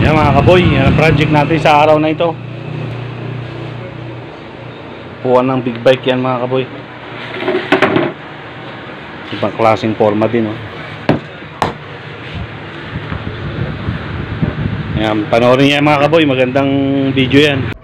Yan mga kaboy, yan ang project natin sa araw na ito. Puwan ng big bike yan mga kaboy. Ibang klaseng forma din oh. Yan, panoorin niya mga kaboy, magandang video yan.